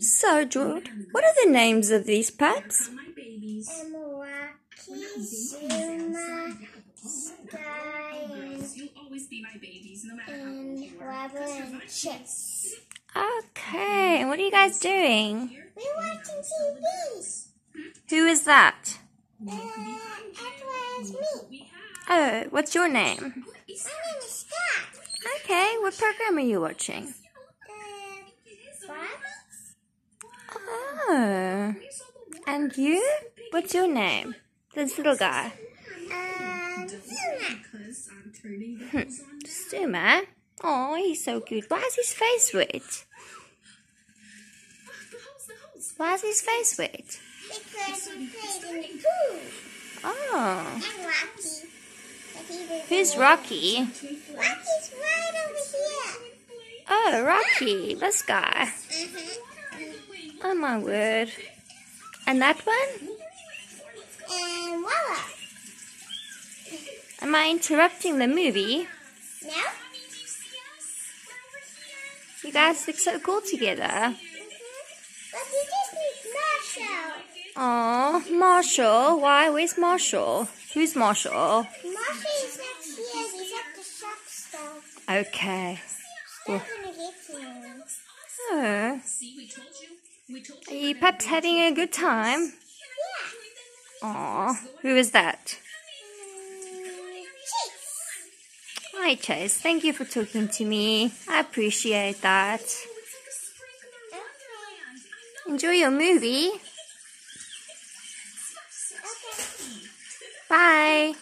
So, George, what are the names of these pets? Rocky, Zuma, Skye, and, and Rubble and Chips. Okay, what are you guys doing? We're watching TV. Who is that? Uh. Oh, what's your name? My name is Scott. Okay, what program are you watching? Uh, Bob? Oh, and you? What's your name? This little guy. Um, Zuma. Zuma. Oh, he's so cute. Why is his face wet? Why is his face wet? Because we played in the pool. Oh, And Rocky. Who's. Rocky? Rocky's right over here. Oh, Rocky, this guy. Mm-hmm. Oh my word. And that one? And voila. Am I interrupting the movie? No? You guys look so cool together. Mm-hmm. But we just need Marshall. Oh, Marshall. Why? Where's Marshall? Who's Marshall? Marshall is not here. He's at the shop stuff. Okay. They're gonna get him. Oh. Are you perhaps having a good time? Yeah. Aw, who is that? Chase. Hi, Chase. Thank you for talking to me. I appreciate that. Enjoy your movie. Bye.